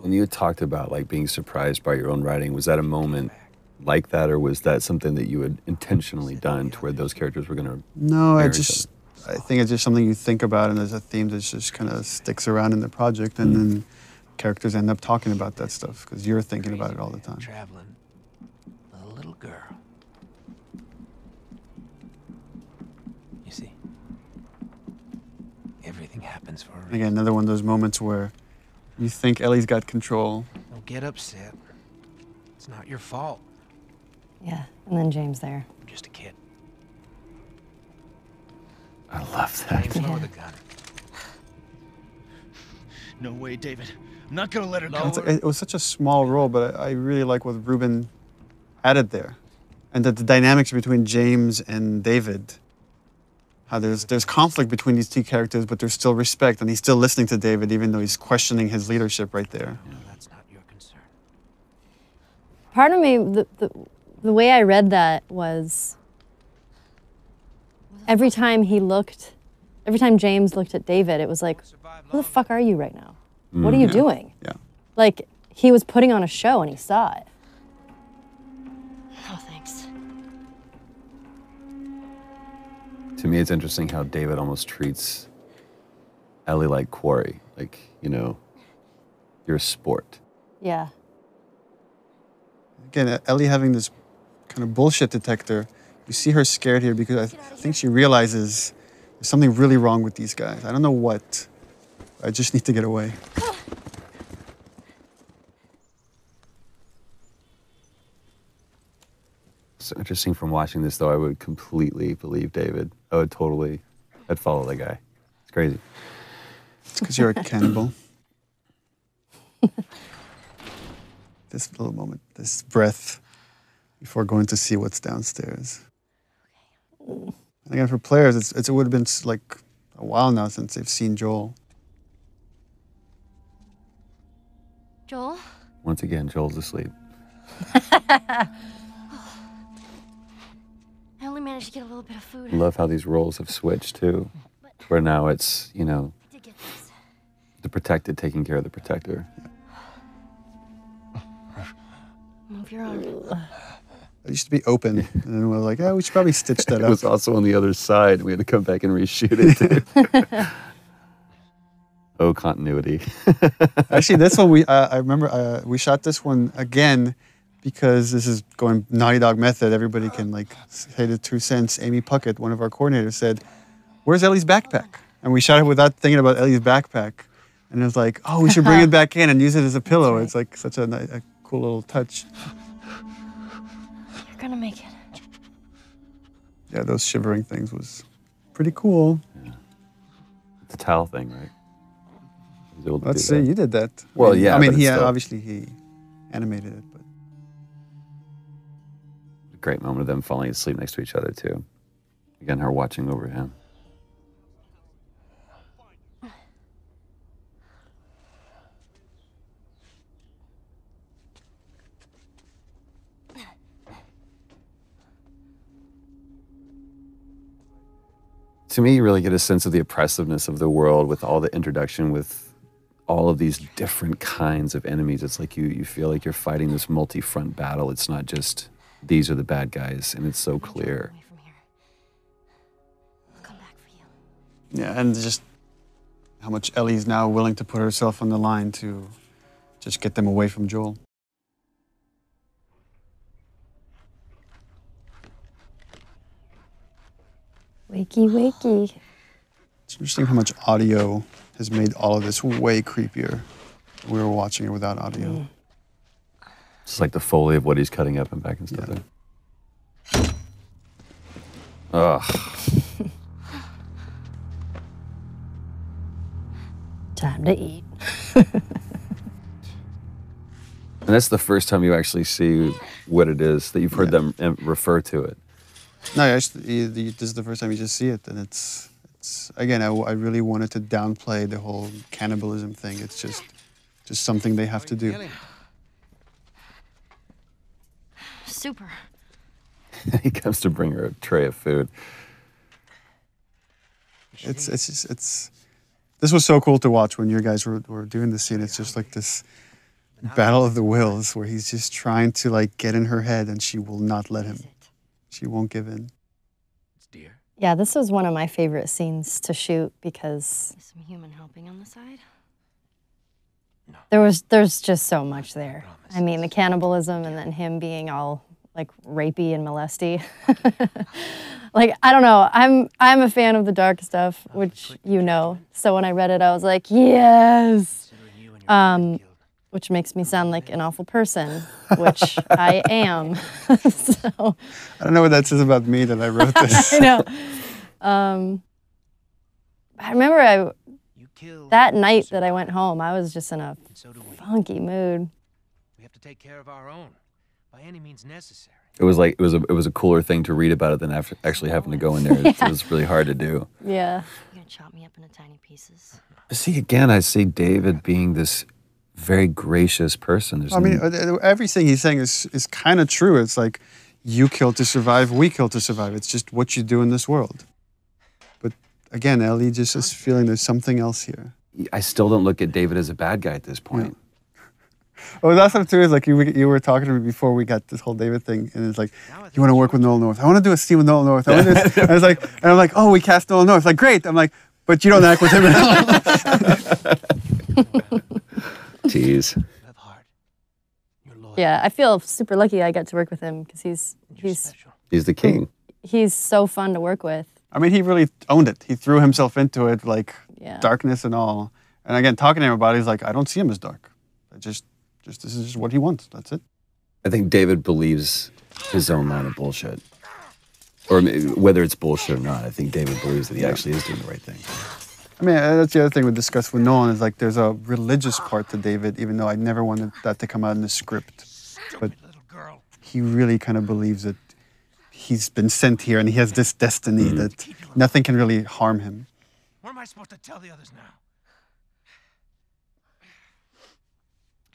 B: When you talked about like being surprised by your own writing, was that a moment like that, or was that something that you had intentionally done to where those characters were going to?
A: No, I just I think it's just something you think about, and there's a theme that just kind of sticks around in the project, and hmm. then characters end up talking about that stuff because you're thinking about it all the time.
O: Traveling a little girl. You see, everything happens for a
A: And
O: reason.
A: again, another one of those moments where you think Ellie's got control,
O: Don't get upset. It's not your fault.
F: Yeah. And then James there.
O: I'm just a kid.
B: I love that.
O: James, lower the gun.
D: No way, David. I'm not gonna let her
A: It's-
D: go.
A: it was such a small role, but I I really like what Reuben added there, and that the dynamics between James and David. How there's there's conflict between these two characters, but there's still respect, and he's still listening to David, even though he's questioning his leadership right there. No, that's not your concern.
F: Part of me, the, the, the way I read that was every time he looked, every time James looked at David, it was like, who the fuck are you right now? What are you mm-hmm.
A: Yeah.
F: doing?
A: Yeah.
F: Like, he was putting on a show and he saw it.
B: To me, it's interesting how David almost treats Ellie like quarry. Like, you know, you're a sport.
F: Yeah.
A: Again, Ellie having this kind of bullshit detector, you see her scared here because I, th- I think she realizes there's something really wrong with these guys. I don't know what. I just need to get away.
B: So interesting from watching this, though, I would completely believe David. I would totally, I'd follow the guy. It's crazy.
A: It's because you're a cannibal. this little moment, this breath before going to see what's downstairs. And again, for players, it's, it's, it would have been like a while now since they've seen Joel.
M: Joel?
B: Once again, Joel's asleep.
M: I managed to get a little bit of food.
B: Love how these roles have switched too, where now it's, you know, the protected taking care of the protector.
M: Move your arm.
A: It used to be open, and then we were like, "Oh, we should probably stitch that
B: It
A: up."
B: It was also on the other side. We had to come back and reshoot it oh, continuity.
A: Actually, this one we uh, I remember uh, we shot this one again because this is going Naughty Dog method. Everybody can like say the two cents. Amy Puckett, one of our coordinators, said, "Where's Ellie's backpack?" And we shot it without thinking about Ellie's backpack. And it was like, "Oh, we should bring it back in and use it as a pillow." It's like such a, ni- a cool little touch.
M: You're gonna make it.
A: Yeah, those shivering things was pretty cool.
B: It's a towel thing, right? He was able to
A: Let's
B: do
A: see,
B: that.
A: you did that. I
B: Well,
A: mean-
B: yeah,
A: I mean, he
B: still-
A: obviously he animated it, but
B: A great moment of them falling asleep next to each other too. Again, her watching over him. To me, you really get a sense of the oppressiveness of the world with all the introduction with all of these different kinds of enemies. It's like you you feel like you're fighting this multi-front battle. It's not just these are the bad guys, and it's so clear.
A: Yeah, and just how much Ellie's now willing to put herself on the line to just get them away from Joel.
F: Wakey, wakey.
A: It's interesting how much audio has made all of this way creepier. We were watching it without audio. Mm.
B: It's like the foley of what he's cutting up and back and stuff. there. Ugh.
F: Time to eat.
B: And that's the first time you actually see what it is that you've heard them um, refer to it.
A: No, I just, you- you- this is the first time you just see it, and it's it's again. I, I really wanted to downplay the whole cannibalism thing. It's just just something they have to do.
M: Super.
B: he comes to bring her a tray of food.
A: It's it's just, it's this was so cool to watch when you guys were, were doing the scene. It's just like this battle of the wills where he's just trying to like get in her head, and she will not let him. She won't give in. Dear.
F: Yeah, this was one of my favorite scenes to shoot because
M: Some human helping on the side.
F: there was there's just so much there. I mean, the cannibalism and then him being all like rapey and molesty. like I don't know. I'm I'm a fan of the dark stuff, which you know. So when I read it, I was like, yes. Um, which makes me sound like an awful person, which I am. so
A: I don't know what that says about me that I wrote this.
F: I know. Um, I remember I that night that I went home, I was just in a funky mood.
O: We have to take care of our own by any means necessary.
B: It was like it was a it was a cooler thing to read about it than after actually having to go in there. It,
F: Yeah.
B: it was really hard to do.
F: Yeah.
M: You're gonna chop me up into tiny pieces.
B: See again, I see David being this very gracious person. There's
A: I mean,
B: n-
A: uh, uh, everything he's saying is is kind of true. It's like you kill to survive, we kill to survive. It's just what you do in this world. But again, Ellie just is feeling there's something else here.
B: I still don't look at David as a bad guy at this point.
A: Oh, that's what too is like you were- you were talking to me before we got this whole David thing, and it's like you want to work with Nolan North. I want to do a scene with Nolan North. I, wanna do and I was like, and I'm like, oh, we cast Nolan North. Like, great. I'm like, but you don't act with him at all.
B: Tease.
F: Yeah, I feel super lucky I got to work with him because he's he's
B: He's the king.
F: he's so fun to work with.
A: I mean, he really owned it. He threw himself into it, like
F: Yeah.
A: darkness and all. And again, talking to him about it, he's like, I don't see him as dark. I just, just this is just what he wants. That's it.
B: I think David believes his own line of bullshit. Or maybe- whether it's bullshit or not, I think David believes that he actually is doing the right thing.
A: I mean, uh, that's the other thing we discussed with Nolan is like there's a religious part to David, even though I never wanted that to come out in the script. But he really kind of believes that he's been sent here and he has this destiny that nothing can really harm him.
O: What am I supposed to tell the others now?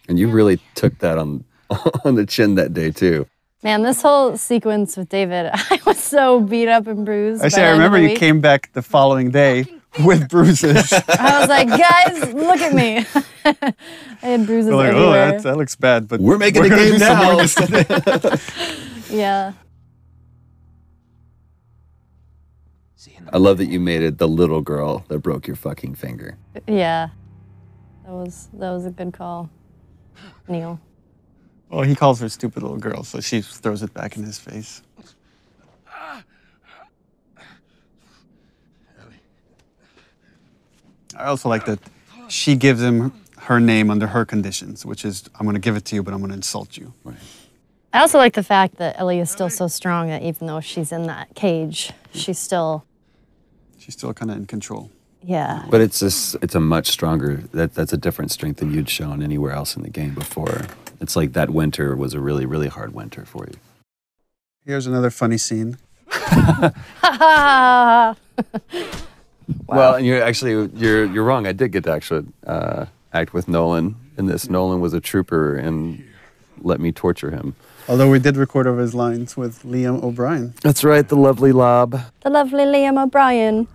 B: And you really took that on on the chin that day too.
F: Man, this whole sequence with David, I was so beat up and bruised. by
A: Actually,
F: the
A: I remember you came back the following day with bruises.
F: I was like, guys, look at me. I had bruises
A: We're like, oh,
F: everywhere.
A: that's, that looks bad, but
B: We're making a
A: gonna
B: game
A: do some more
B: now.
F: yeah.
B: I love that you made it the little girl that broke your fucking finger.
F: Yeah. That was that was a good call. Neil.
A: well, he calls her stupid little girl, so she throws it back in his face. I also like that she gives him her name under her conditions, which is I'm going to give it to you, but I'm going to insult you. Right.
F: I also like the fact that Ellie is still so strong that even though she's in that cage, she's still
A: She's still kind of in control.
F: Yeah.
B: But it's this it's a much stronger that that's a different strength than you'd shown anywhere else in the game before. It's like that winter was a really, really hard winter for you.
A: Here's another funny scene.
B: Well, and you're actually you're you're wrong. I did get to actually uh, act with Nolan in this. Nolan was a trooper and let me torture him.
A: Although we did record over his lines with Liam O'Brien.
B: That's right, the lovely Lob.
F: the lovely Liam O'Brien.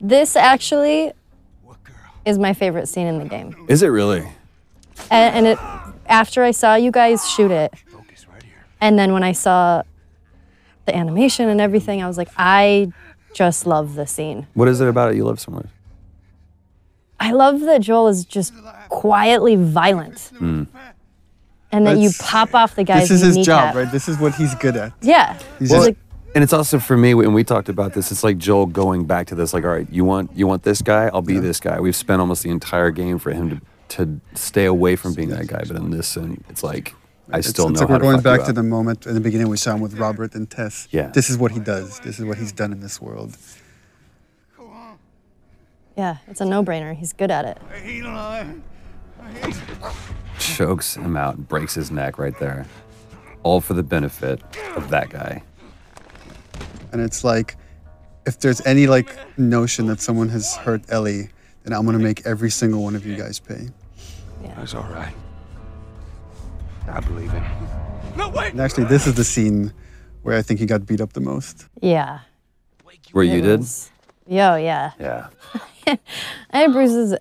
F: This actually is my favorite scene in the game.
B: Is it really?
F: And, and it after I saw you guys shoot it, and then when I saw the animation and everything, I was like, I just love the scene.
B: What is it about it you love so much?
F: I love that Joel is just quietly violent,
B: Mm.
F: and that you pop off the guy's
A: This is his
F: kneecap.
A: job, right? This is what he's good at.
F: Yeah,
A: He's
B: Well,
A: just-
B: and it's also for me when we talked about this, it's like Joel going back to this, like, all right, you want you want this guy, I'll be this guy. We've spent almost the entire game for him to to stay away from being that guy, but in this, and it's like I
A: It's,
B: still
A: it's
B: know
A: like
B: how
A: we're going
B: fuck you
A: back to the moment in the beginning we saw him with Robert and Tess.
B: Yeah.
A: This is what he does. This is what he's done in this world.
F: yeah, it's a no-brainer. He's good at it.
B: chokes him out and breaks his neck right there, all for the benefit of that guy.
A: And it's like, if there's any like notion that someone has hurt Ellie, then I'm gonna make every single one of you guys pay. Yeah.
E: That's all right. I believe it.
L: No, wait!
A: And actually, this is the scene where I think he got beat up the most.
F: Yeah.
B: Where you did?
F: Yo, yeah.
B: Yeah.
F: I had bruises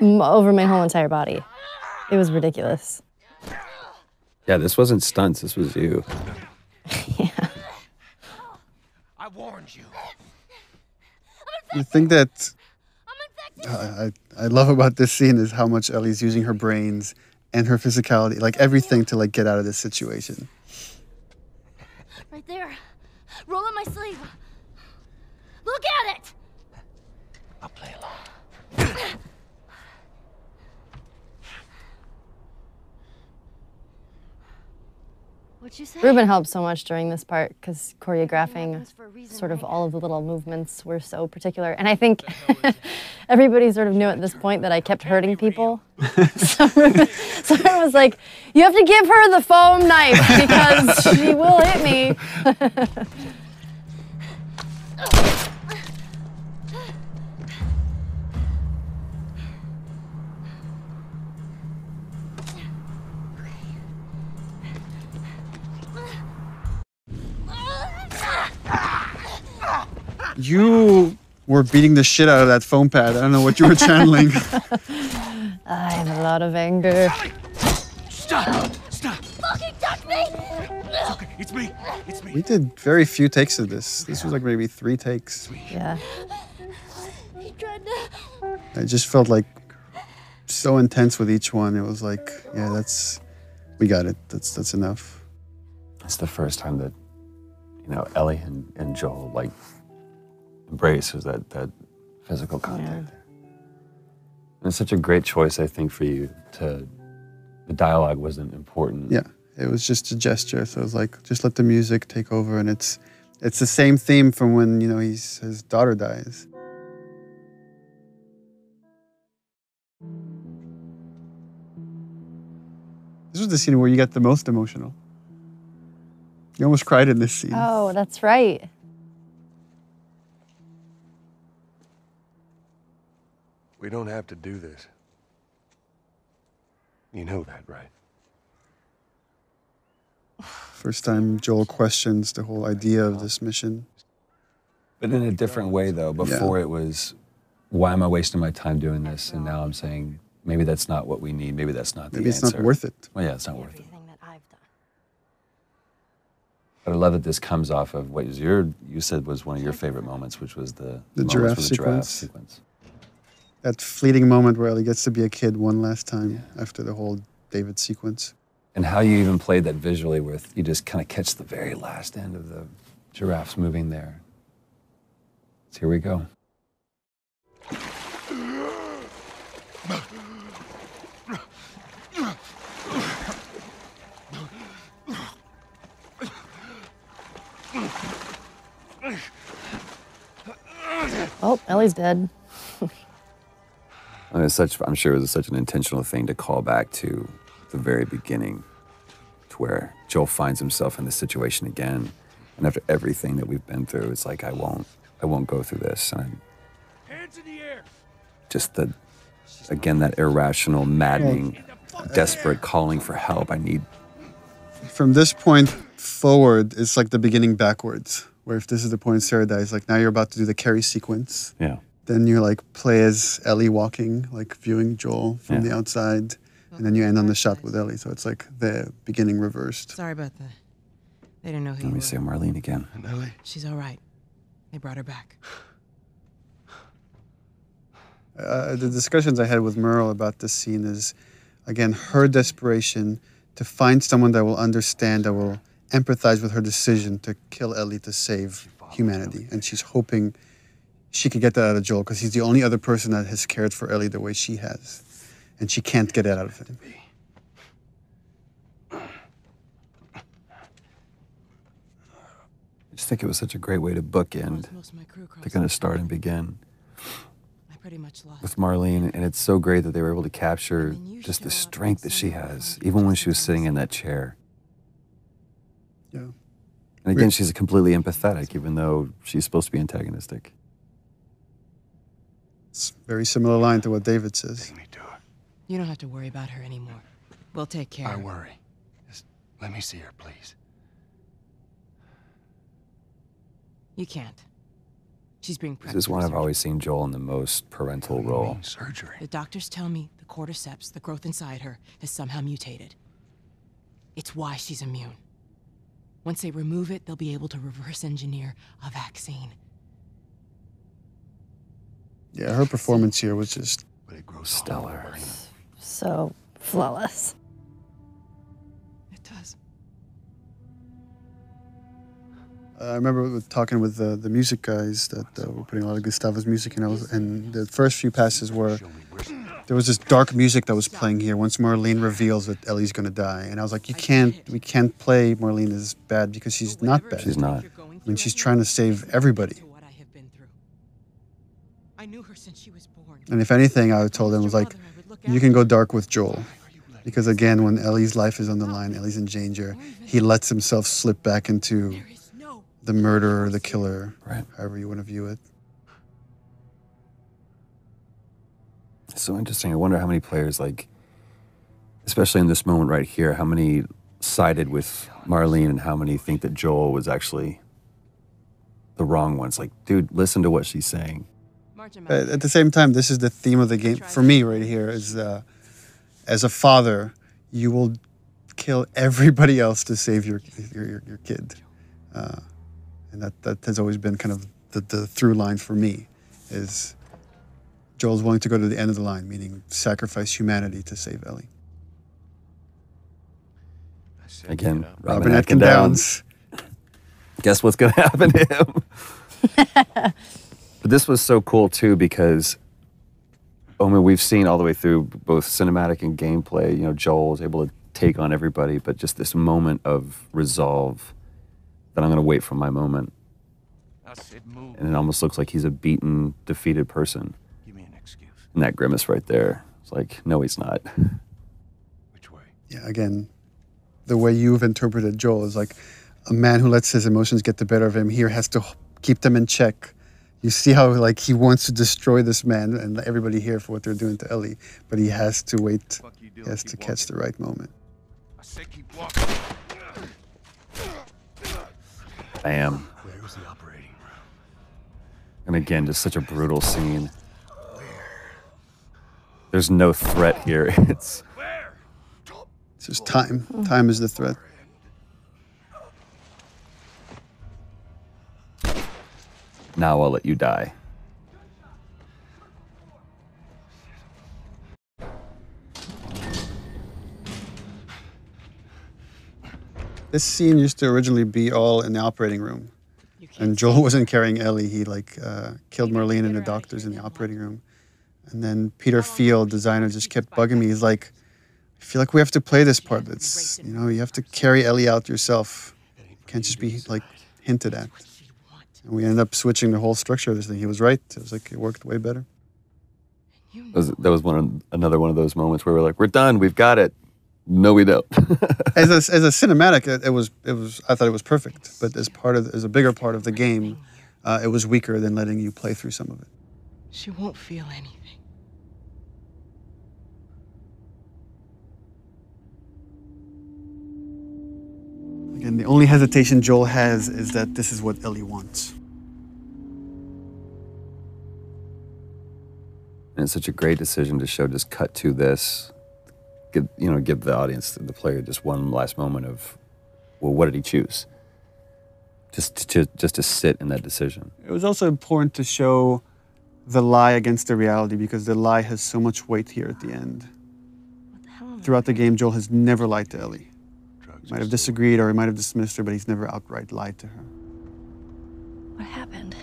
F: over my whole entire body. It was ridiculous.
B: Yeah, this wasn't stunts. This was you.
L: I warned you.
A: The thing that I, I, I love about this scene is how much Ellie's using her brains and her physicality, like everything to like get out of this situation.
M: Right there. Roll up my sleeve. Look at it.
O: I'll play along.
M: What'd you say?
F: Reuben helped so much during this part because choreographing sort of all of the little movements were so particular. And I think everybody sort of knew at this point that I kept hurting people. so, Reuben, so I was like, you have to give her the foam knife because she will hit me.
A: You were beating the shit out of that foam pad. I don't know what you were channeling.
F: I have a lot of anger.
L: Stop! Stop!
M: Fucking touch me!
L: Okay, it's me. It's me.
A: we did very few takes of this. This was like maybe three takes.
F: Yeah.
M: He tried to.
A: I just felt like so intense with each one. It was like, yeah, that's we got it. That's that's enough.
B: It's the first time that, you know, Ellie and, and Joel like embrace was that that physical contact. And it's such a great choice, I think, for you to. The dialogue wasn't important.
A: Yeah, it was just a gesture. So it was like, just let the music take over, and it's it's the same theme from when you know he's his daughter dies. This was the scene where you got the most emotional. You almost cried in this scene.
F: Oh, that's right.
E: We don't have to do this. You know that, right?
A: First time Joel questions the whole idea of this mission.
B: But in a different way, though. Before it was, why am I wasting my time doing this? And now I'm saying, maybe that's not what we need. Maybe that's not the answer.
A: Maybe it's not worth it.
B: Well, yeah, it's not worth it. But I love that this comes off of what your, you said was one of your favorite moments, which was the,
A: The
B: moments
A: giraffe
B: with the giraffe
A: sequence.
B: Sequence.
A: That fleeting moment where Ellie gets to be a kid one last time after the whole David sequence.
B: And how you even played that visually with you just kind of catch the very last end of the giraffes moving there. So here we go.
F: Oh, Ellie's dead.
B: And it's such, I'm sure it was such an intentional thing to call back to the very beginning, to where Joel finds himself in this situation again, and after everything that we've been through, it's like I won't, I won't go through this. And
L: Hands in the air.
B: just the, again, that irrational, maddening, desperate calling for help. I need.
A: From this point forward, it's like the beginning backwards. Where if this is the point Sarah dies, like now you're about to do the carry sequence.
B: Yeah.
A: Then you like play as Ellie walking, like viewing Joel from
B: Yeah.
A: the outside, and then you end on the shot with Ellie. So it's like the beginning reversed.
H: Sorry about that. They didn't know who
B: Let
H: you
B: me
H: were.
B: see Marlene again.
D: And Ellie?
H: She's all right. They brought her back.
A: Uh, the discussions I had with Merle about this scene is, again, her desperation to find someone that will understand, that will empathize with her decision to kill Ellie to save humanity, and she's hoping she could get that out of Joel because he's the only other person that has cared for Ellie the way she has, and she can't get that out of him.
B: I just think it was such a great way to bookend, to kind of start and begin
H: I pretty much lost.
B: with Marlene. And it's so great that they were able to capture just the strength that she has, even when she was sitting in that chair.
A: Yeah.
B: And again, she's completely empathetic, even though she's supposed to be antagonistic.
A: It's a very similar line to what David says.
H: You don't have to worry about her anymore. We'll take care.
E: I
H: of her.
E: worry. Just let me see her, please.
H: You can't. She's being
B: This is
H: for
B: one I've always seen Joel in the most parental role.
E: Surgery.
H: The doctors tell me the cordyceps, the growth inside her, has somehow mutated. It's why she's immune. Once they remove it, they'll be able to reverse engineer a vaccine.
A: Yeah, her performance here was just
B: stellar.
F: So flawless.
H: It does.
A: I remember with- talking with the, the music guys that uh, were putting a lot of Gustavo's music in. I was, and the first few passes were there was this dark music that was playing here. Once Marlene reveals that Ellie's gonna die, and I was like, you can't, we can't play Marlene as bad because she's not bad.
B: She's not.
A: I mean, she's trying to save everybody.
H: I knew her since she was born.
A: And if anything, I told him was like, you can go dark with Joel, because again, when Ellie's life is on the line, Ellie's in danger. He lets himself slip back into the murderer, the killer,
B: right.
A: however you want to view it.
B: It's so interesting. I wonder how many players, like, especially in this moment right here, how many sided with Marlene and how many think that Joel was actually the wrong ones. Like, dude, listen to what she's saying.
A: But at the same time, this is the theme of the game for me right here. Is uh, as a father, you will kill everybody else to save your your, your, your kid, uh, and that that has always been kind of the, the through line for me. Is Joel's willing to go to the end of the line, meaning sacrifice humanity to save Ellie.
B: Again, Robin,
A: Robin
B: Atkin
A: Atkin
B: Downes. Guess what's going to happen to him? but this was so cool too because, I mean, we've seen all the way through both cinematic and gameplay. You know, Joel is able to take on everybody, but just this moment of resolve that I'm going to wait for my moment. And it almost looks like he's a beaten, defeated person.
E: Give me an excuse.
B: And that grimace right there. It's like, no, he's not. Which way?
A: Yeah, again, the way you've interpreted Joel is like a man who lets his emotions get the better of him here has to keep them in check. You see how like he wants to destroy this man and everybody here for what they're doing to Ellie, but he has to wait. He has to catch the right moment.
L: I say keep walking.
B: Bam.
E: Where was the operating room?
B: And again, just such a brutal scene. There's no threat here. It's
A: It's just time. Time is the threat.
B: Now I'll let you die.
A: This scene used to originally be all in the operating room, and Joel wasn't carrying Ellie. He like uh, killed Marlene and the doctors in the operating room, and then Peter Field, designer, just kept bugging me. He's like, "I feel like we have to play this part. It's you know you have to carry Ellie out yourself. Can't just be like hinted at." And we ended up switching the whole structure of this thing. He was right. It was like it worked way better.
B: That was, that was one of, another one of those moments where we're like, we're done, we've got it. No, we don't.
A: as a, as a cinematic, it, it was it was I thought it was perfect. But as part of as a bigger part of the game, uh, it was weaker than letting you play through some of it.
H: She won't feel anything.
A: Again, the only hesitation Joel has is that this is what Ellie wants.
B: And it's such a great decision to show just cut to this, give, you know, give the audience, the player, just one last moment of, well, what did he choose? Just to, just to sit in that decision.
A: It was also important to show the lie against the reality because the lie has so much weight here at the end. Throughout the game, Joel has never lied to Ellie. He might have disagreed or he might have dismissed her, but he's never outright lied to her.
M: What happened?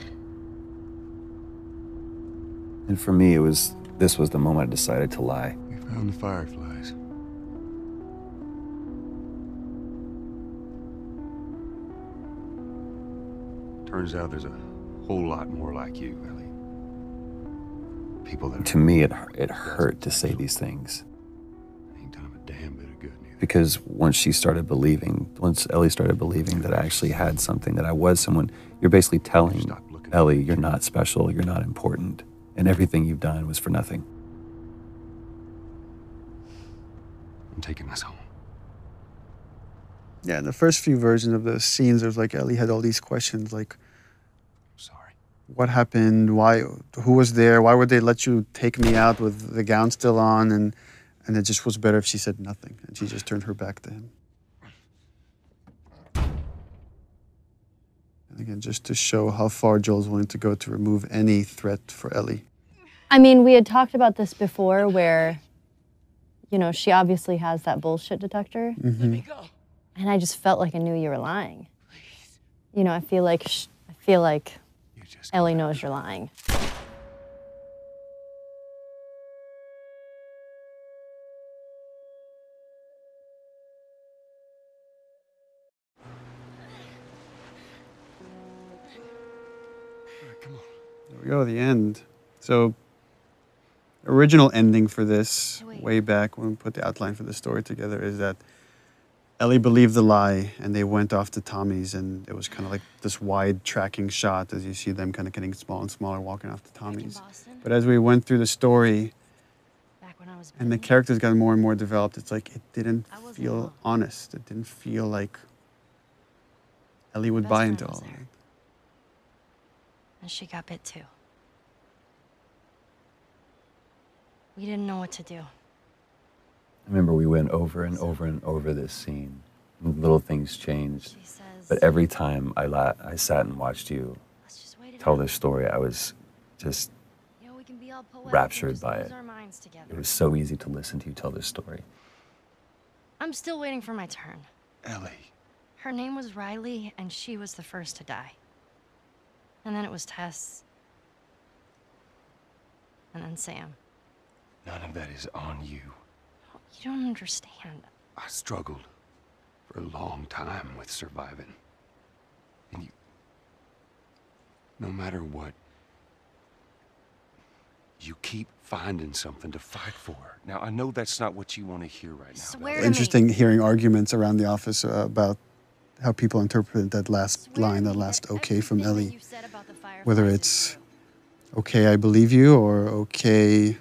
B: And for me, it was this was the moment I decided to lie.
E: We found the fireflies. Turns out there's a whole lot more like you, Ellie. People that
B: To me, it it hurt to say these things. Ain't done a damn bit of good. Neither. Because once she started believing, once Ellie started believing that I actually had something, that I was someone, you're basically telling Ellie, you're not special, you're not important, and everything you've done was for nothing.
E: I'm taking us home.
A: Yeah, in the first few versions of the scenes, there's like Ellie had all these questions like,
E: sorry,
A: what happened? Why? Who was there? Why would they let you take me out with the gown still on? And and it just was better if she said nothing and she just turned her back to him. And again, just to show how far Joel's willing to go to remove any threat for Ellie.
F: I mean, we had talked about this before where, you know, she obviously has that bullshit detector.
A: Mhm.
F: And I just felt like I knew you were lying. You know, I feel like sh- I feel like Ellie knows you're lying.
A: We go, to the end. So, original ending for this, way back when we put the outline for the story together, is that Ellie believed the lie and they went off to Tommy's, and it was kind of like this wide tracking shot as you see them kind of getting smaller and smaller walking off to Tommy's. But as we went through the story, and the characters got more and more developed, it's like it didn't feel honest. It didn't feel like Ellie would buy into all of it.
M: And she got bit too. We didn't know what to do.
B: I remember we went over and over and over this scene. Little things changed. But every time I, la- I sat and watched you tell this story, I was just raptured by it. It was so easy to listen to you tell this story.
M: I'm still waiting for my turn.
E: Ellie.
M: Her name was Riley, and she was the first to die. And then it was Tess. And then Sam.
E: None of that is on you.
M: You don't understand.
E: I struggled for a long time with surviving. And you. No matter what, you keep finding something to fight for. Now, I know that's not what you want to hear right now.
M: Swear to me.
A: Interesting hearing arguments around the office uh, about how people interpret that last line, that last okay from Ellie. Whether it's okay, I believe you, or okay,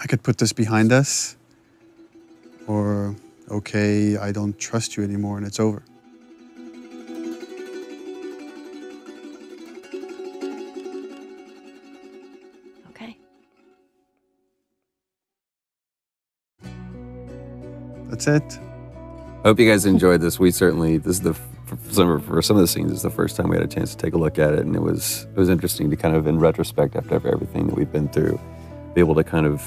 A: I could put this behind us, or okay, I don't trust you anymore and it's over.
M: Okay.
A: That's it.
B: I hope you guys enjoyed this. We certainly this is the for some for some of the scenes it's the first time we had a chance to take a look at it, and it was it was interesting to kind of in retrospect after everything that we've been through, be able to kind of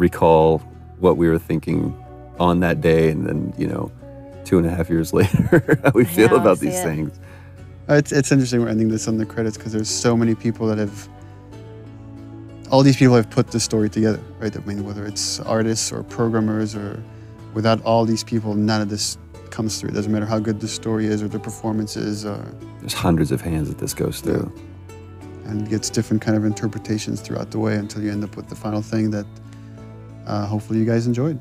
B: recall what we were thinking on that day, and then you know, two and a half years later, how we feel
A: know,
B: about these
A: it.
B: things.
A: Uh, It's, it's interesting we're ending this on the credits because there's so many people that have. All these people have put this story together, right? I mean, whether it's artists or programmers or without all these people, none of this comes through. It doesn't matter how good the story is or the performances or.
B: There's hundreds of hands that this goes through.
A: and gets different kind of interpretations throughout the way until you end up with the final thing that Uh, hopefully you guys enjoyed.